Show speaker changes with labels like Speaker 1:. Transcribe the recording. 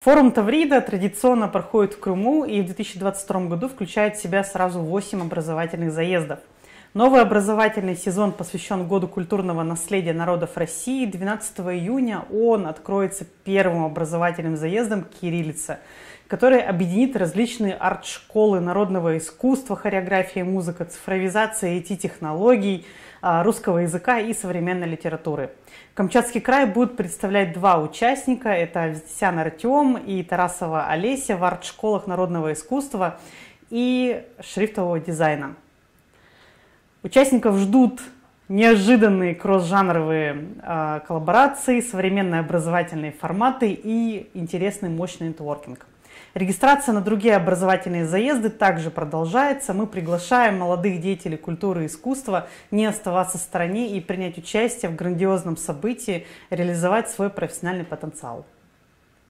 Speaker 1: Форум Таврида традиционно проходит в Крыму и в 2022 году включает в себя сразу 8 образовательных заездов. Новый образовательный сезон посвящен Году культурного наследия народов России. 12 июня он откроется первым образовательным заездом «Кириллица», который объединит различные арт-школы народного искусства, хореографии, музыка, цифровизация, IT-технологий, а, русского языка и современной литературы. Камчатский край будет представлять два участника. Это Аветисян Артем и Тарасова Олеся в арт-школах народного искусства и шрифтового дизайна. Участников ждут неожиданные кросс-жанровые э, коллаборации, современные образовательные форматы и интересный мощный нетворкинг. Регистрация на другие образовательные заезды также продолжается. Мы приглашаем молодых деятелей культуры и искусства не оставаться в стороне и принять участие в грандиозном событии, реализовать свой профессиональный потенциал.